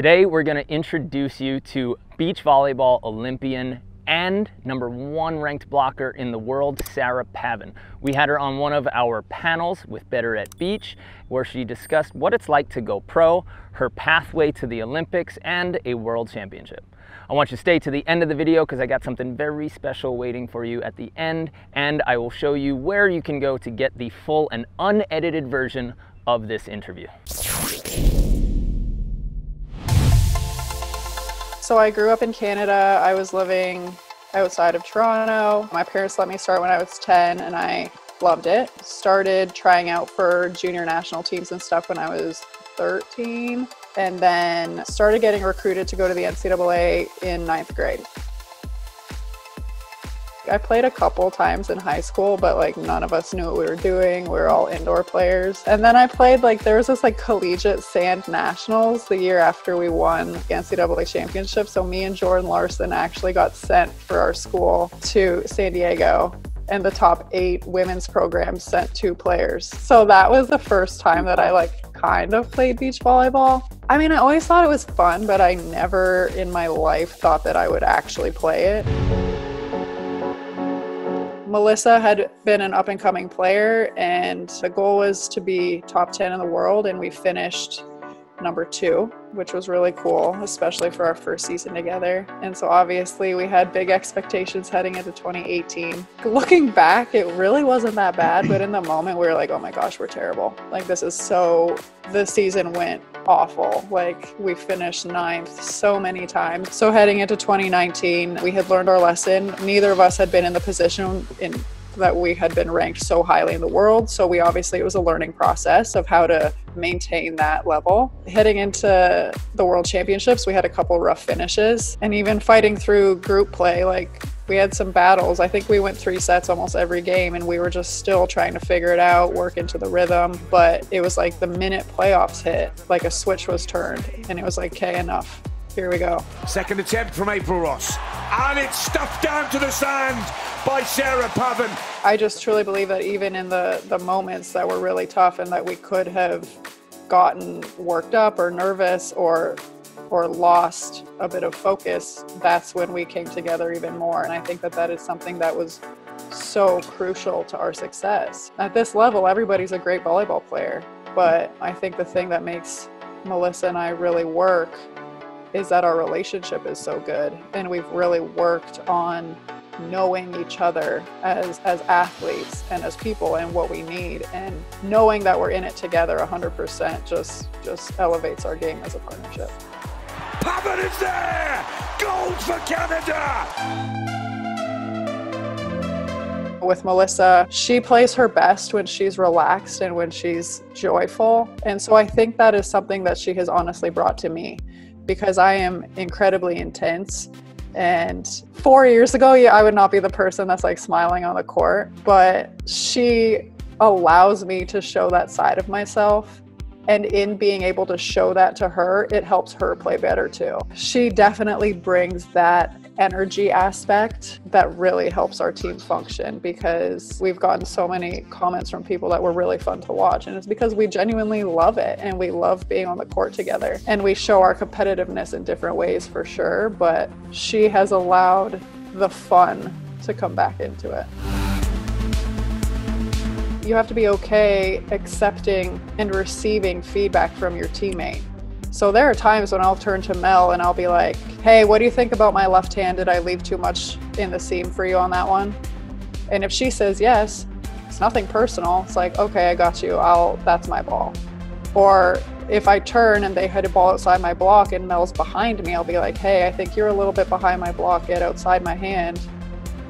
Today, we're gonna introduce you to beach volleyball Olympian and number one ranked blocker in the world, Sarah Pavan. We had her on one of our panels with Better at Beach, where she discussed what it's like to go pro, her pathway to the Olympics, and a world championship. I want you to stay to the end of the video because I got something very special waiting for you at the end, and I will show you where you can go to get the full and unedited version of this interview. So I grew up in Canada. I was living outside of Toronto. My parents let me start when I was 10 and I loved it. Started trying out for junior national teams and stuff when I was 13 and then started getting recruited to go to the NCAA in ninth grade. I played a couple times in high school, but like none of us knew what we were doing. We were all indoor players. And then I played like there was this like collegiate sand nationals the year after we won the NCAA championship. So me and Jordan Larson actually got sent for our school to San Diego and the top eight women's programs sent two players. So that was the first time that I like kind of played beach volleyball. I mean, I always thought it was fun, but I never in my life thought that I would actually play it. Melissa had been an up and coming player, and the goal was to be top 10 in the world, and we finished number two, which was really cool, especially for our first season together. And so obviously we had big expectations heading into 2018. Looking back, it really wasn't that bad, but in the moment we were like, oh my gosh, we're terrible. Like this is so, the season went awful. Like we finished ninth so many times. So heading into 2019, we had learned our lesson. Neither of us had been in the position in that we had been ranked so highly in the world. So we obviously it was a learning process of how to maintain that level. Heading into the world championships, we had a couple rough finishes and even fighting through group play like we had some battles. I think we went three sets almost every game and we were just still trying to figure it out, work into the rhythm. But it was like the minute playoffs hit, like a switch was turned and it was like, okay, enough. Here we go. Second attempt from April Ross. And it's stuffed down to the sand by Sarah Pavan. I just truly believe that even in the, the moments that were really tough and that we could have gotten worked up or nervous or or lost a bit of focus, that's when we came together even more. And I think that that is something that was so crucial to our success. At this level, everybody's a great volleyball player. But I think the thing that makes Melissa and I really work is that our relationship is so good. And we've really worked on knowing each other as as athletes and as people and what we need and knowing that we're in it together 100% just just elevates our game as a partnership. Pavan is there! Gold for Canada! With Melissa, she plays her best when she's relaxed and when she's joyful. And so I think that is something that she has honestly brought to me because I am incredibly intense. And four years ago, yeah, I would not be the person that's like smiling on the court, but she allows me to show that side of myself and in being able to show that to her, it helps her play better too. She definitely brings that energy aspect that really helps our team function because we've gotten so many comments from people that were really fun to watch. And it's because we genuinely love it and we love being on the court together. And we show our competitiveness in different ways for sure, but she has allowed the fun to come back into it you have to be okay accepting and receiving feedback from your teammate. So there are times when I'll turn to Mel and I'll be like, hey, what do you think about my left hand? Did I leave too much in the seam for you on that one? And if she says yes, it's nothing personal. It's like, okay, I got you. I'll that's my ball. Or if I turn and they hit a ball outside my block and Mel's behind me, I'll be like, hey, I think you're a little bit behind my block, get outside my hand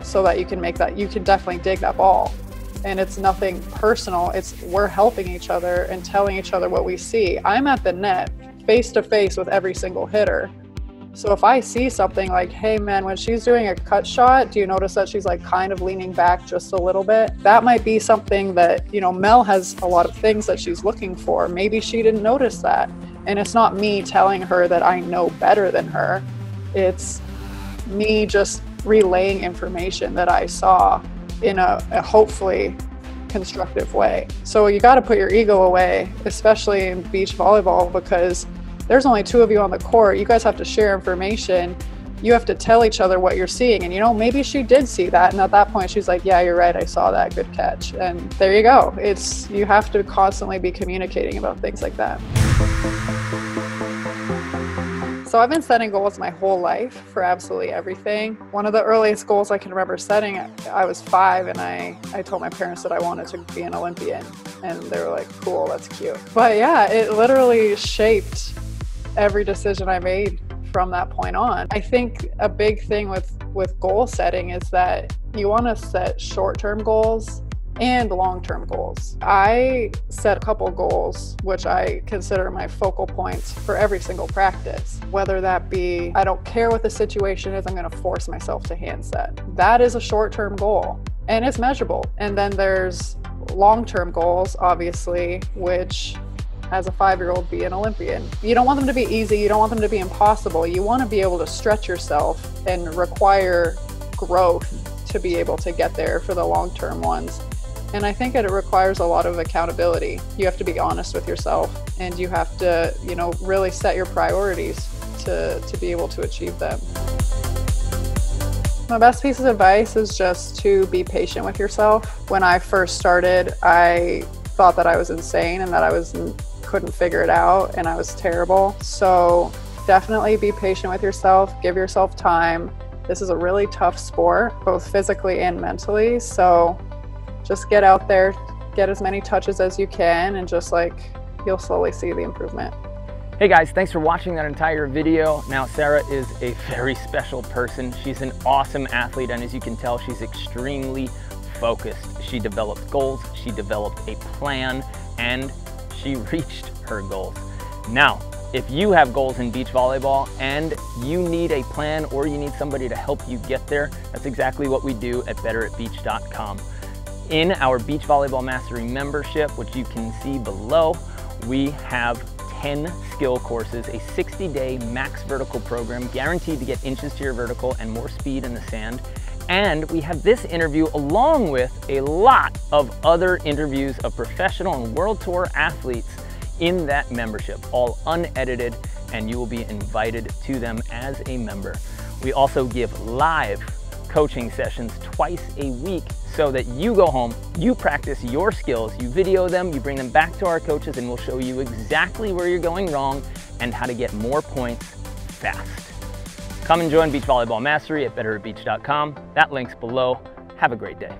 so that you can make that you can definitely dig that ball and it's nothing personal. It's we're helping each other and telling each other what we see. I'm at the net face to face with every single hitter. So if I see something like, hey man, when she's doing a cut shot, do you notice that she's like kind of leaning back just a little bit? That might be something that, you know, Mel has a lot of things that she's looking for. Maybe she didn't notice that. And it's not me telling her that I know better than her. It's me just relaying information that I saw in a, a hopefully constructive way. So you got to put your ego away, especially in beach volleyball, because there's only two of you on the court. You guys have to share information. You have to tell each other what you're seeing. And you know, maybe she did see that. And at that point, she's like, Yeah, you're right. I saw that. Good catch. And there you go. It's, you have to constantly be communicating about things like that. So I've been setting goals my whole life for absolutely everything. One of the earliest goals I can remember setting, I was five and I, I told my parents that I wanted to be an Olympian. And they were like, cool, that's cute. But yeah, it literally shaped every decision I made from that point on. I think a big thing with, with goal setting is that you want to set short term goals and long term goals. I set a couple goals, which I consider my focal points for every single practice. Whether that be, I don't care what the situation is, I'm going to force myself to handset. That is a short term goal and it's measurable. And then there's long term goals, obviously, which as a five year old be an Olympian. You don't want them to be easy, you don't want them to be impossible. You want to be able to stretch yourself and require growth to be able to get there for the long term ones. And I think it requires a lot of accountability. You have to be honest with yourself and you have to, you know, really set your priorities to, to be able to achieve them. My best piece of advice is just to be patient with yourself. When I first started, I thought that I was insane and that I was mm, couldn't figure it out and I was terrible. So definitely be patient with yourself, give yourself time. This is a really tough sport, both physically and mentally. So just get out there, get as many touches as you can, and just like you'll slowly see the improvement. Hey guys, thanks for watching that entire video. Now, Sarah is a very special person. She's an awesome athlete, and as you can tell, she's extremely focused. She developed goals, she developed a plan, and she reached her goals. Now, if you have goals in beach volleyball and you need a plan or you need somebody to help you get there, that's exactly what we do at betteratbeach.com. In our Beach Volleyball Mastery membership, which you can see below, we have 10 skill courses, a 60-day max vertical program guaranteed to get inches to your vertical and more speed in the sand. And we have this interview along with a lot of other interviews of professional and world tour athletes in that membership, all unedited, and you will be invited to them as a member. We also give live coaching sessions twice a week so that you go home, you practice your skills, you video them, you bring them back to our coaches, and we'll show you exactly where you're going wrong and how to get more points fast. Come and join Beach Volleyball Mastery at betterbeach.com. That link's below. Have a great day.